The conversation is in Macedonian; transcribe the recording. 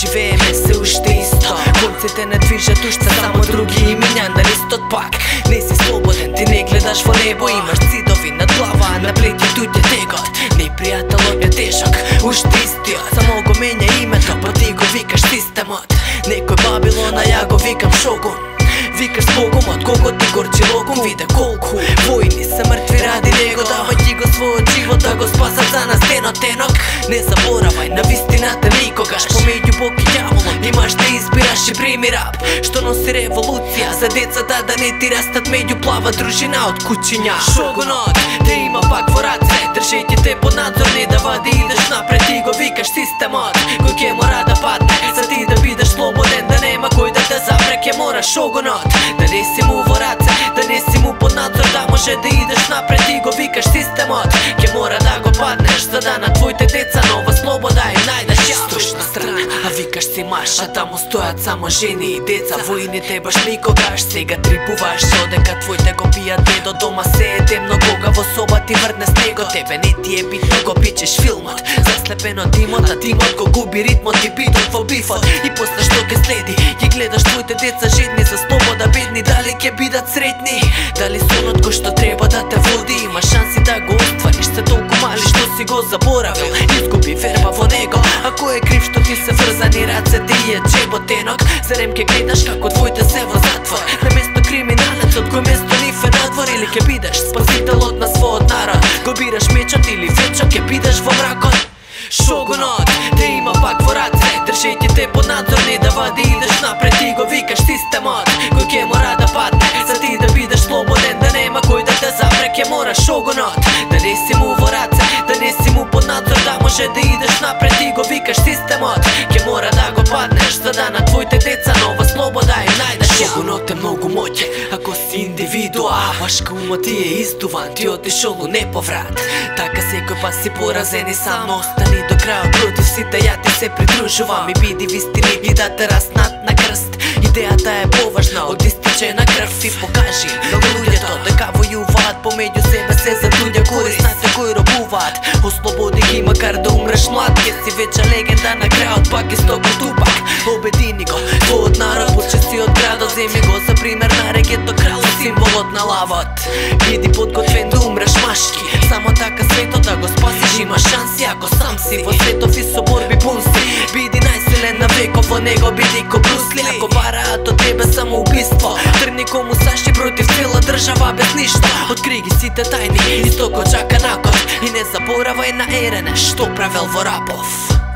живееме се уште исто. Конците не движат уште само други имиња на листот пак? Не си слободен, ти не гледаш во небо Имаш цидови над глава, а на плети туѓе тегот. Непријателот е тежок, уште истиот Само го менја името, па ти го викаш системот. Некој Бабилона, ја го викам Шогун. Викаш Богомот, кого ти горчи логом Виде колку. Војни се мртви ради него Давај го својот живот да го спасат за нас денот денок Не заборав носи револуција. За децата да не ти растат меѓу плава дружина од кучиња. Шогунот те има пак во раце. Држејќи те под надзор не да вади идеш напред Ти го викаш системот Кој ќе мора да падне. За ти да бидеш слободен да нема кој да те запре Ке мора шогунот. Да не си му во раце, да не си му под надзор Да може да идеш напред Ти го викаш системот. Ке мора да го паднеш за да на викаш си маш А таму стојат само жени и деца. Воините баш никогаш сега трипуваш Одека твоите го пијат дедо дома се е темно. Кога во соба ти врне снего Тебе не ти е битно. Го пичеш филмот Заслепено димот, а димот го губи ритмот и битот во бифот. И после што ке следи, ги гледаш твоите деца жедни за слобода бедни. Дали ќе бидат сретни, дали сонот кој што треба да те води? Има шанси да го оствариш, се толку мали што си го заборавил? Изгуби верба во него, а кој е крив што ти се врзани рацете и е чеботенок Зарем ке гледаш како твоите се во затвор? На место криминалецот кој место нив е надвор. Или ке бидеш спасителот на својот народ? Го бираш мечот или вечо ке бидеш во мракот? Шогунот, те има пак во раце Држејќи те под надзор не да вади идеш напред. Ти го викаш системот Кој ке мора да падне. За ти да бидеш слободен Да нема кој да те запре. Ке мора шогунот, Да не си му може да идеш напред и го викаш системот. Ке мора да го паднеш за да на твоите деца нова слобода и најдеш. Шогонот е многу моќе, ако си индивидуа Вашка ума ти е издуван, ти отишол у неповрат. Така секој пат си поразен и сам. Остани до крајот против сите ја ти се придружувам. И биди вистини да те раснат на крст. Идејата е поважна од истечена крв. И покажи на луѓето дека војуваат помеѓу себе се за туѓа корист. На кои робуваат Ослободи макар да умреш млад Ке си веќе легенда на крајот пак исто како тупак Обедини го твојот народ почести од градот Земи го за пример на регето крал, символот на лавот. Биди подготвен да умреш машки Само така светот да го спасиш има шанси Ако сам си. Во светов и со борби пун си Биди најсилен на веков во него биди ко Брусли Ако бараат од тебе само убиство Никому кому саши против цела држава без ништо Откри ги сите тајни, исто ко чака накот И не заборавај на Ерене што правел во Рапов.